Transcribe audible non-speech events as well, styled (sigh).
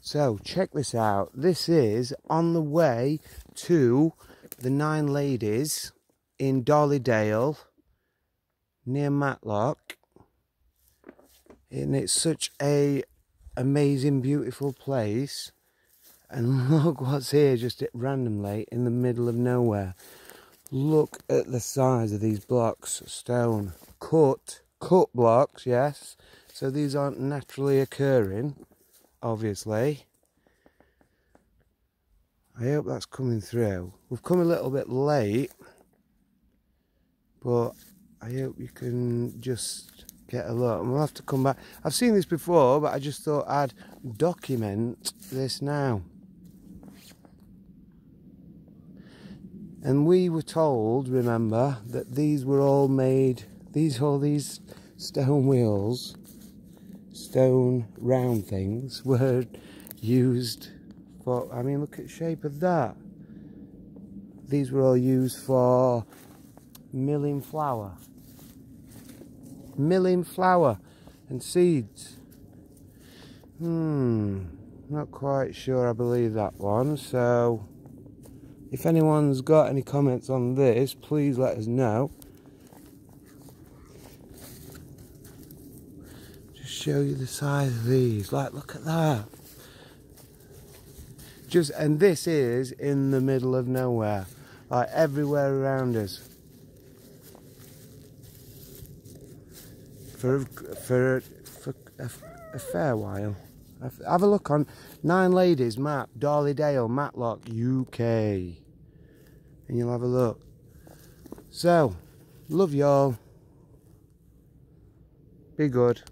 So check this out. This is on the way to the Nine Ladies in Darley Dale near Matlock. And it's such a amazing, beautiful place. And (laughs) look what's here just randomly in the middle of nowhere. Look at the size of these blocks, stone, cut, cut blocks, yes. So these aren't naturally occurring obviously. I hope that's coming through. We've come a little bit late, but I hope you can just get a look. And we'll have to come back. I've seen this before, but I just thought I'd document this now. And we were told, remember, that these were all made, these all these stone wheels stone round things were used for, I mean, look at shape of that. These were all used for milling flour. Milling flour and seeds. Hmm, not quite sure I believe that one. So, if anyone's got any comments on this, please let us know. Show you the size of these. Like, look at that. Just, and this is in the middle of nowhere. Like, everywhere around us. For, for, for a, a fair while. Have a look on Nine Ladies map, Darley Dale, Matlock, UK. And you'll have a look. So, love y'all. Be good.